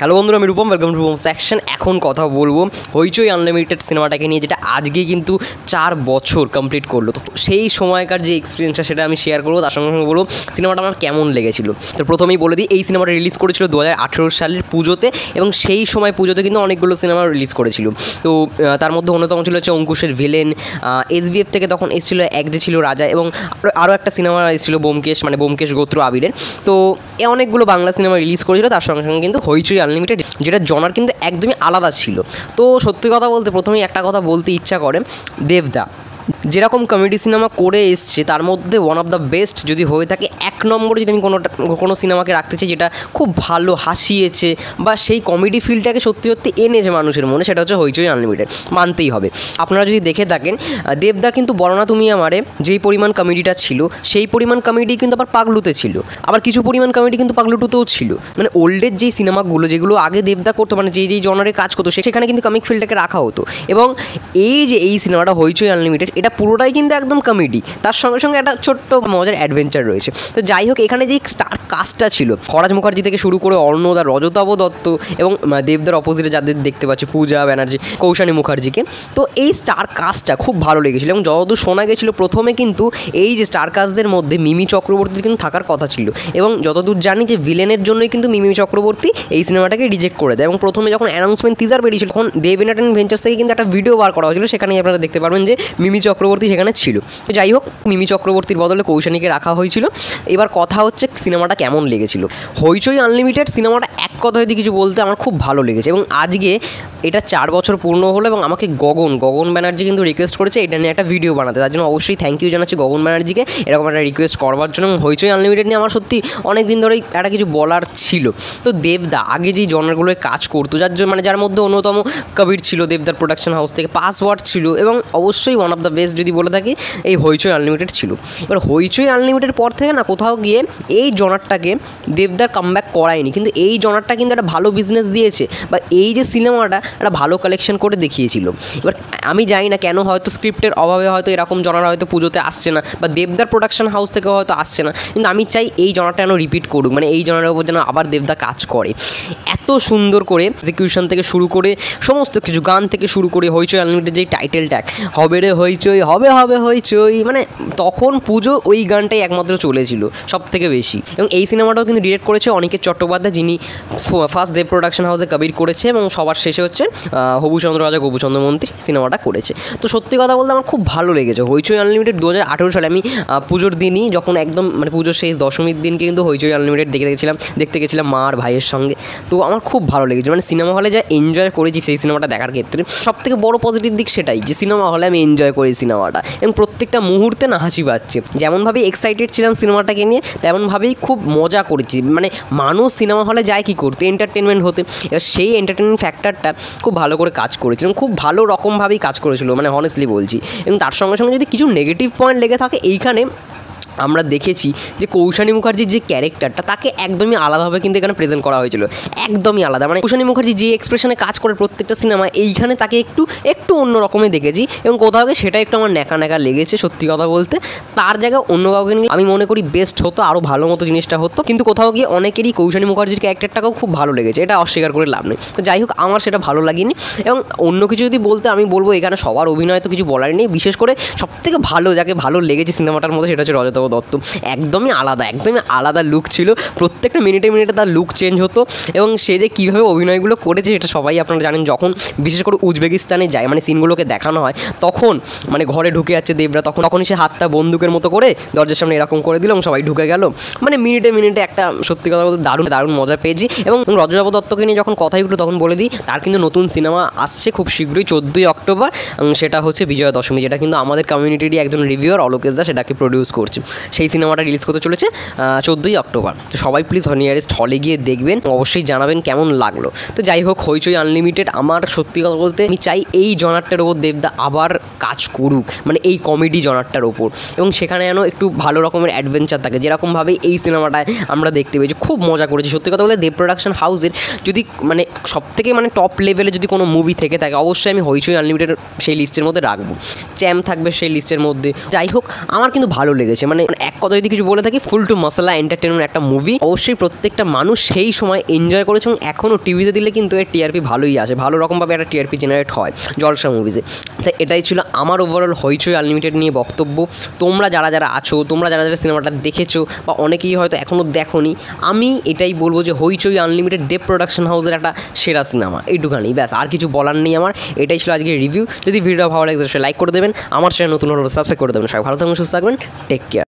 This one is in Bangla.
হ্যালো বন্ধুরা, আমি Rupam welcome to Rupam section এখন কথা বলব হইচই আনলিমিটেড সিনেমাটাকে নিয়ে, যেটা আজকে কিন্তু চার বছর কমপ্লিট করল। তো সেই সময়কার যে এক্সপিরিয়েন্সটা সেটা আমি শেয়ার করব। তার সঙ্গে সঙ্গে বলব সিনেমাটা আমার কেমন লেগেছিল? তো প্রথমেই বলে দিই, এই সিনেমাটা রিলিজ করেছিল দু হাজার আঠেরো সালের পুজোতে এবং সেই সময় পুজোতে কিন্তু অনেকগুলো সিনেমা রিলিজ করেছিল। তো তার মধ্যে অন্যতম ছিল হচ্ছে অঙ্কুশের ভিলেন এসবিএফ থেকে তখন এসেছিল এক যে ছিল রাজা এবং আরও একটা সিনেমা এসেছিল বোমকেশ মানে বোমকেশ গোত্র আবিরের। তো, এ অনেকগুলো বাংলা সিনেমা রিলিজ করেছিল, তার সঙ্গে সঙ্গে কিন্তু হইচই আনলিমিটেড যেটা জনার কিন্তু একদমই আলাদা ছিল। তো সত্যি কথা বলতে প্রথমেই একটা কথা বলতে ইচ্ছা করে, দেবদা। যেরকম কমেডি সিনেমা করে এসছে, তার মধ্যে ওয়ান অফ দ্য বেস্ট যদি হয়ে থাকে, এক নম্বরে যদি আমি কোনোটা কোনো সিনেমাকে রাখতে চাই, যেটা খুব ভালো হাসিয়েছে বা সেই কমেডি ফিলটাকে সত্যি সত্যি এনেছে মানুষের মনে, সেটা হচ্ছে হইচই আনলিমিটেড মানতেই হবে। আপনারা যদি দেখে থাকেন দেবদার কিন্তু বলনা তুমি আমারে, যেই পরিমাণ কমেডিটা ছিল, সেই পরিমাণ কমেডি কিন্তু আবার পাগলুতে ছিল। আবার কিছু পরিমাণ কমেডি কিন্তু পাগলুটুতেও ছিল। মানে ওল্ডের যেই সিনেমাগুলো যেগুলো আগে দেবদা করতো মানে যেই যেই জনারে কাজ করতো সেখানে কিন্তু কমিক ফিল্ডটাকে রাখা হতো। এবং এই যে এই সিনেমাটা হইচই আনলিমিটেড এটা পুরোটাই কিন্তু একদম কমেডি তার সঙ্গে সঙ্গে একটা ছোট্ট মজার অ্যাডভেঞ্চার রয়েছে। তো যাই হোক, এখানে যে স্টার কাস্টটা ছিল খরাজ মুখার্জি থেকে শুরু করে অর্ণদা রজতাভ দত্ত এবং দেবদার অপোজিটে যাদের দেখতে পাচ্ছি, পূজা ব্যানার্জি, কৌশানী মুখার্জিকে। তো এই স্টার কাস্টটা খুব ভালো লেগেছিলো এবং যতদূর শোনা গেছিল, প্রথমে কিন্তু এই যে স্টার কাস্টদের মধ্যে মিমি চক্রবর্তীর কিন্তু থাকার কথা ছিল এবং যতদূর জানি যে ভিলেনের জন্যই কিন্তু মিমি চক্রবর্তী এই সিনেমাটাকে রিজেক্ট করে দেয় এবং প্রথমে যখন অ্যানাউন্সমেন্ট টিজার বেরিয়েছিল, তখন দেব এন্টারটেন ভেঞ্চার্স থেকে কিন্তু একটা ভিডিও বার করা হয়েছিল। সেখানেই আপনারা দেখতে পারবেন যে মিমি চক্রবর্তী সেখানে ছিল। যাই হোক, মিমি চক্রবর্তীর বদলে কৌশানীকে রাখা হয়েছিল। এবার কথা হচ্ছে সিনেমাটা কেমন লেগেছিল। হইচই আনলিমিটেড সিনেমাটা কথা যদি কিছু বলতে আমার খুব ভালো লেগেছে এবং আজকে এটা চার বছর পূর্ণ হলো এবং আমাকে গগন গগন ব্যানার্জি কিন্তু রিকোয়েস্ট করেছে, এটা নিয়ে একটা ভিডিও বানাতে। তার জন্য অবশ্যই থ্যাংক ইউ জানাচ্ছি গগন ব্যানার্জিকে, এরকম একটা রিকোয়েস্ট করবার জন্য এবং হইচই আনলিমিটেড নিয়ে আমার সত্যি অনেক দিন ধরেই একটা কিছু বলার ছিল। তো দেবদা, আগে যেই জনারগুলোয় কাজ করতো, যার জন্য মানে যার মধ্যে অন্যতম কবির ছিল দেবদার প্রোডাকশন হাউস থেকে পাসওয়ার্ড ছিল এবং অবশ্যই ওয়ান অফ দ্য বেস্ট যদি বলে থাকি, এই হইচই আনলিমিটেড ছিল। এবার হইচই আনলিমিটেড পর থেকে না কোথাও গিয়ে এই জনারটাকে দেবদার কামব্যাক করায়নি, কিন্তু এই জনারটা কিন্তু একটা ভালো বিজনেস দিয়েছে বা এই যে সিনেমাটা একটা ভালো কালেকশন করে দেখিয়েছিল। এবার আমি জানি না কেন হয়তো স্ক্রিপ্টের অভাবে হয়তো এরকম জনার হয়তো পুজোতে আসছে না বা দেবদার প্রোডাকশন হাউস থেকে হয়তো আসছে না। কিন্তু আমি চাই এই জনারটা যেন রিপিট করুক মানে এই জনারের উপর যেন আবার দেবদা কাজ করে। এত সুন্দর করে এক্সিকিউশন থেকে শুরু করে সমস্ত কিছু, গান থেকে শুরু করে হইচই আনলিমিটেড যে টাইটেল ট্যাগ হবে রে হইচই, হবে হবে হইচই মানে তখন পুজো ওই গানটাই একমাত্র চলেছিল সব থেকে বেশি। এবং এই সিনেমাটাও কিন্তু ডিরেক্ট করেছে অনিকেত চট্টোপাধ্যায়, যিনি ফার্স্ট দেব প্রোডাকশন হাউসে কবির করেছে এবং সবার শেষে হচ্ছে হবুচন্দ্র রাজা, গোপুচন্দ্র মন্ত্রী সিনেমাটা করেছে। তো সত্যি কথা বলতে আমার খুব ভালো লেগেছে। হইচই আনলিমিটেড দু হাজার আঠেরো সালে আমি পুজোর দিনই যখন একদম মানে পুজোর শেষ দশমীর দিনকে কিন্তু হইচই আনলিমিটেড দেখে গেছিলাম দেখতে গেছিলাম মা আর ভাইয়ের সঙ্গে। তো আমার খুব ভালো লেগেছে। মানে সিনেমা হলে যা এনজয় করেছি সেই সিনেমাটা দেখার ক্ষেত্রে সব থেকে বড় পজিটিভ দিক সেটাই যে সিনেমা হলে আমি এনজয় করি সিনেমাটা। এবং প্রত্যেকটা মুহূর্তে না হাসি পাচ্ছে। যেমনভাবে এক্সাইটেড ছিলাম সিনেমাটাকে নিয়ে, তেমনভাবেই খুব মজা করেছি। মানে মানুষ সিনেমা হলে যায় কি করতে এন্টারটেনমেন্ট হতে। এবার সেই এন্টারটেনমেন্ট ফ্যাক্টরটা খুব ভালো করে কাজ করেছিল খুব ভালো রকমভাবেই কাজ করেছিল মানে হনেস্টলি বলছি। এবং তার সঙ্গে সঙ্গে যদি কিছু নেগেটিভ পয়েন্ট লেগে থাকে, এইখানে আমরা দেখেছি যে কৌশানী মুখার্জির যে ক্যারেক্টারটা, তাকে একদমই আলাদাভাবে কিন্তু এখানে প্রেজেন্ট করা হয়েছিল। একদমই আলাদা। মানে কৌশানী মুখার্জি যে এক্সপ্রেশনে কাজ করে প্রত্যেকটা সিনেমা এইখানে তাকে একটু একটু অন্য রকমের দেখেছি এবং কোথাও গিয়ে সেটা একটু আমার ন্যাকা ন্যাকা লেগেছে, সত্যি কথা বলতে। তার জায়গায় অন্য কাউকে নিয়ে আমি মনে করি বেস্ট হতো আরও ভালো মতো জিনিসটা হতো। কিন্তু কোথাও গিয়ে অনেকেরই কৌশানী মুখার্জির ক্যারেক্টারটাকেও খুব ভালো লেগেছে, এটা অস্বীকার করে লাভ নেই। তো যাই হোক, আমার সেটা ভালো লাগেনি এবং অন্য কিছু যদি বলতে আমি বলব, এখানে সবার অভিনয় তো কিছু বলার নেই। বিশেষ করে সবথেকে ভালো, যাকে ভালো লেগেছে সিনেমাটার মধ্যে, সেটা হচ্ছে রজতব দত্ত। একদমই আলাদা একদমই আলাদা লুক ছিল। প্রত্যেকটা মিনিটে মিনিটে তার লুক চেঞ্জ হতো এবং সে যে কীভাবে অভিনয়গুলো করেছে সেটা সবাই আপনারা জানেন, যখন বিশেষ করে উজবেকিস্তানে যায় মানে সিনগুলোকে দেখানো হয়, তখন মানে ঘরে ঢুকে যাচ্ছে দেবরা, তখন তখনই সে হাতটা বন্দুকের মতো করে দরজার সামনে এরকম করে দিল এবং সবাই ঢুকে গেল। মানে মিনিটে মিনিটে একটা সত্যি কথা বলতে দারুণ দারুণ মজা পেয়েছি এবং রজতাভ দত্তকে নিয়ে যখন কথাই উঠল তখন বলে দিই, তার কিন্তু নতুন সিনেমা আসছে খুব শীঘ্রই, চোদ্দোই অক্টোবর সেটা হচ্ছে বিজয়া দশমী যেটা কিন্তু আমাদের কমিউনিটিরই একজন রিভিউয়ার অলোকেশ দা সেটাকে প্রডিউস করছে। সেই সিনেমাটা রিলিজ করতে চলেছে চোদ্দোই অক্টোবর। তো সবাই প্লিজ নিয়ারেস্ট হলে গিয়ে দেখবেন, অবশ্যই জানাবেন কেমন লাগল। তো যাই হোক, হইচই আনলিমিটেড আমার সত্যি কথা বলতে আমি চাই এই জনারটার ওপর দেবদা আবার কাজ করুক মানে এই কমেডি জনারটার ওপর এবং সেখানে যেন একটু ভালো রকমের অ্যাডভেঞ্চার থাকে যেরকমভাবে এই সিনেমাটায় আমরা দেখতে পেয়েছি, খুব মজা করেছি। সত্যি কথা বলতে দেব প্রোডাকশন হাউসের যদি মানে সব থেকে মানে টপ লেভেলে যদি কোনো মুভি থেকে থাকে, অবশ্যই আমি হইচই আনলিমিটেড সেই লিস্টের মধ্যে রাখব। চ্যাম থাকবে সেই লিস্টের মধ্যে। যাই হোক, আমার কিন্তু ভালো লেগেছে মানে মানে এক কথা যদি কিছু বলে থাকি ফুল টু মশলা এন্টারটেনমেন্ট একটা মুভি অবশ্যই প্রত্যেকটা মানুষ সেই সময় এনজয় করেছে এবং এখনও টিভিতে দিলে কিন্তু এর টিআরপি ভালোই আসে। ভালো রকমভাবে একটা টিআরপি জেনারেট হয় জলসা মুভিজে তাই এটাই ছিল আমার ওভারঅল হইচই আনলিমিটেড নিয়ে বক্তব্য। তোমরা যারা যারা আছো, তোমরা যারা যারা সিনেমাটা দেখেছ বা অনেকেই হয়তো এখনও দেখোনি, আমি এটাই বলব যে হইচই আনলিমিটেড দেব প্রোডাকশন হাউসের একটা সেরা সিনেমা এইটুখানি, ব্যাস, আর কিছু বলার নেই আমার। এটাই ছিল আজকে রিভিউ যদি ভিডিওটা ভালো লাগে লাইক করে দেবেন। আমার চ্যানেল নতুন হলো সাবস্ক্রাইব করে দেবেন। সবাই ভালো থাকবেন, সুস্থ থাকবেন। Take care